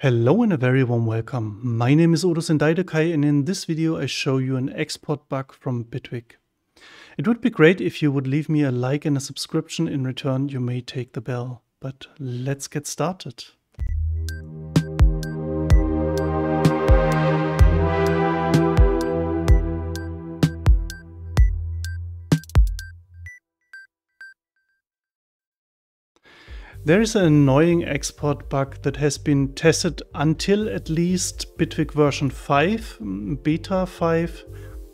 Hello and a very warm welcome. My name is Odo Sendaidokai and in this video I show you an export bug from Bitwig. It would be great if you would leave me a like and a subscription. In return you may take the bell. But let's get started. There is an annoying export bug that has been tested until at least Bitwig version 5, mm, beta 5,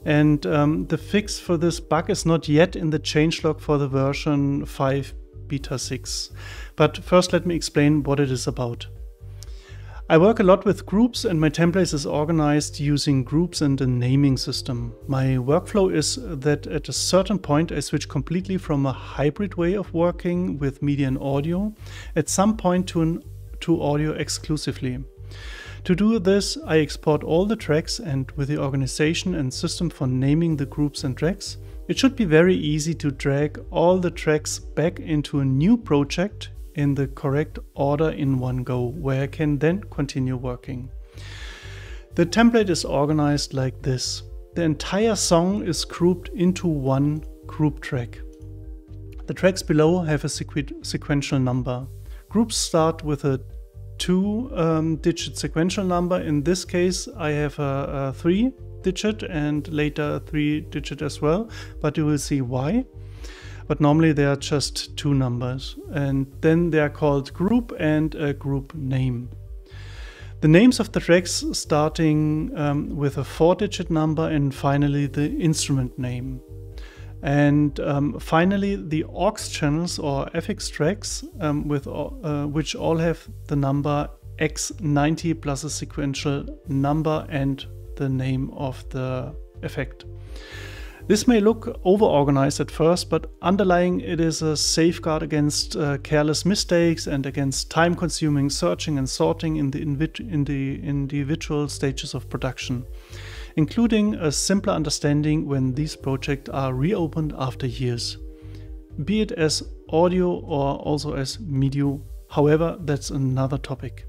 and um, the fix for this bug is not yet in the changelog for the version 5 beta 6. But first let me explain what it is about. I work a lot with groups and my templates is organized using groups and a naming system. My workflow is that at a certain point I switch completely from a hybrid way of working with media and audio at some point to, an, to audio exclusively. To do this, I export all the tracks and with the organization and system for naming the groups and tracks, it should be very easy to drag all the tracks back into a new project in the correct order in one go, where I can then continue working. The template is organized like this. The entire song is grouped into one group track. The tracks below have a sequ sequential number. Groups start with a two um, digit sequential number. In this case, I have a, a three digit and later a three digit as well, but you will see why but normally they are just two numbers. And then they are called group and a group name. The names of the tracks starting um, with a four digit number and finally the instrument name. And um, finally, the aux channels or FX tracks, um, with uh, which all have the number X90 plus a sequential number and the name of the effect. This may look over-organized at first, but underlying it is a safeguard against uh, careless mistakes and against time-consuming searching and sorting in the, in the individual stages of production, including a simpler understanding when these projects are reopened after years, be it as audio or also as media. However, that's another topic.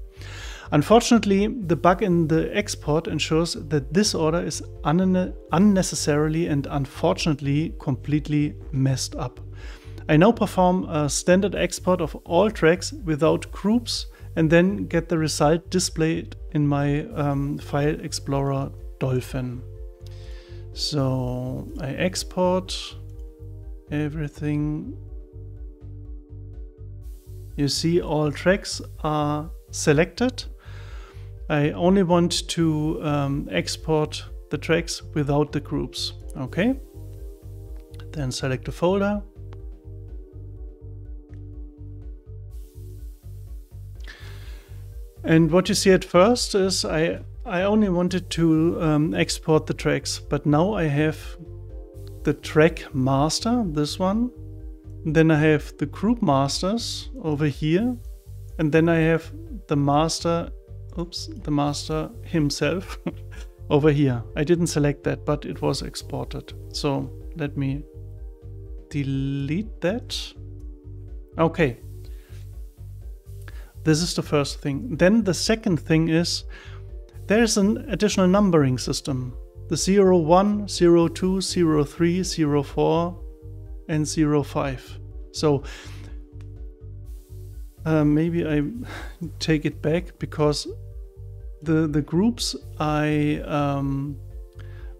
Unfortunately, the bug in the export ensures that this order is un unnecessarily and unfortunately completely messed up. I now perform a standard export of all tracks without groups and then get the result displayed in my um, file explorer Dolphin. So I export everything. You see all tracks are selected I only want to um, export the tracks without the groups. Okay. Then select a folder. And what you see at first is I, I only wanted to um, export the tracks, but now I have the track master, this one. Then I have the group masters over here. And then I have the master oops, the master himself over here. I didn't select that, but it was exported. So let me delete that. Okay. This is the first thing. Then the second thing is there's an additional numbering system. The 0, 01, 0, 02, 0, 03, 0, 04, and 0, 05. So uh, maybe I take it back because the, the groups I um,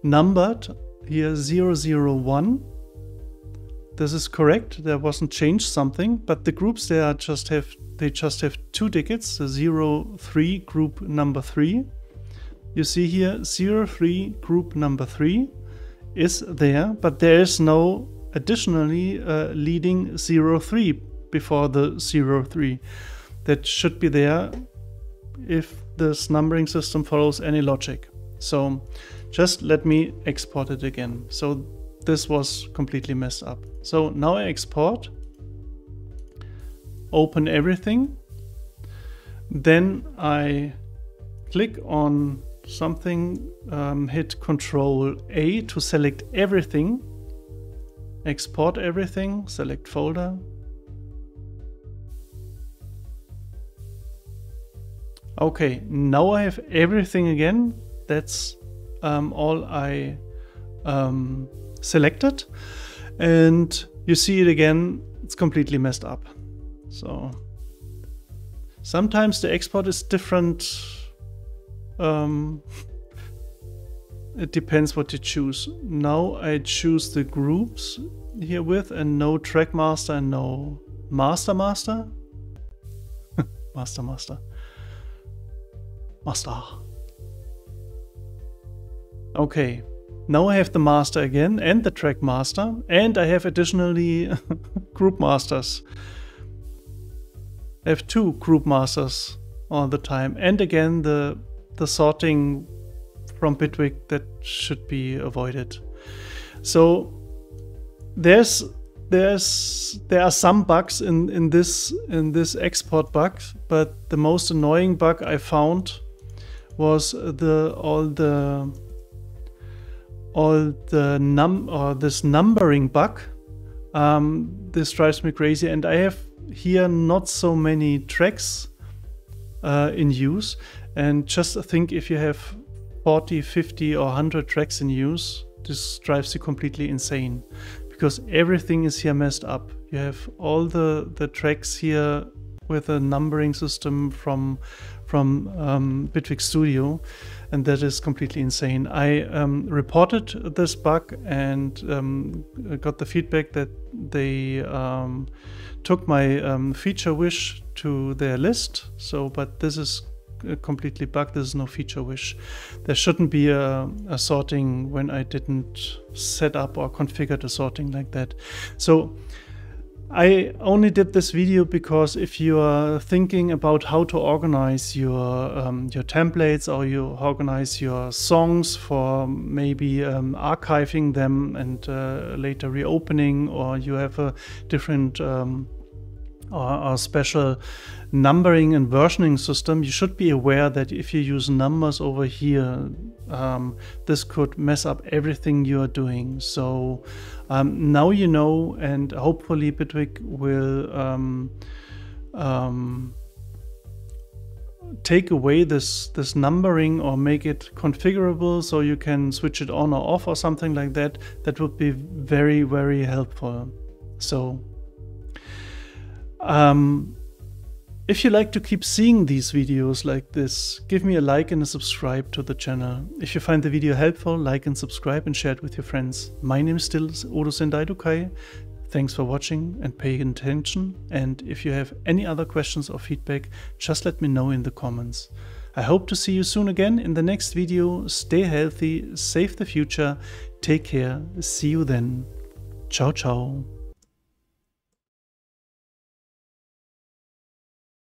numbered here 001. This is correct. There wasn't changed something, but the groups they are just have they just have two digits. The 03 group number three. You see here 03 group number three is there, but there is no additionally uh, leading 03 before the 03. That should be there if this numbering system follows any logic. So just let me export it again. So this was completely messed up. So now I export, open everything. Then I click on something, um, hit Control A to select everything, export everything, select folder, Okay, now I have everything again. That's um, all I um, selected. And you see it again, it's completely messed up. So sometimes the export is different. Um, it depends what you choose. Now I choose the groups here with and no track master and no master master. master master. Master. Okay, now I have the master again and the track master and I have additionally group masters. I have two group masters all the time and again the the sorting from Bitwig that should be avoided. So there's there's there are some bugs in in this in this export bug, but the most annoying bug I found was the all the all the num or this numbering bug. Um, this drives me crazy, and I have here not so many tracks uh, in use. And just think if you have 40, 50, or 100 tracks in use, this drives you completely insane because everything is here messed up. You have all the the tracks here with a numbering system from from um, Bitwig Studio, and that is completely insane. I um, reported this bug and um, got the feedback that they um, took my um, feature wish to their list. So, but this is completely bugged. There's no feature wish. There shouldn't be a, a, sorting when I didn't set up or configure the sorting like that. So I only did this video because if you are thinking about how to organize your um, your templates or you organize your songs for maybe um, archiving them and uh, later reopening, or you have a different um, or, or special numbering and versioning system, you should be aware that if you use numbers over here, um, this could mess up everything you are doing. So um, now you know, and hopefully Bitwig will um, um take away this this numbering or make it configurable so you can switch it on or off or something like that. That would be very very helpful. So um, if you like to keep seeing these videos like this, give me a like and a subscribe to the channel. If you find the video helpful, like and subscribe and share it with your friends. My name is still Odo Sendaidokai. Thanks for watching and paying attention. And if you have any other questions or feedback, just let me know in the comments. I hope to see you soon again in the next video. Stay healthy, save the future, take care, see you then. Ciao, ciao.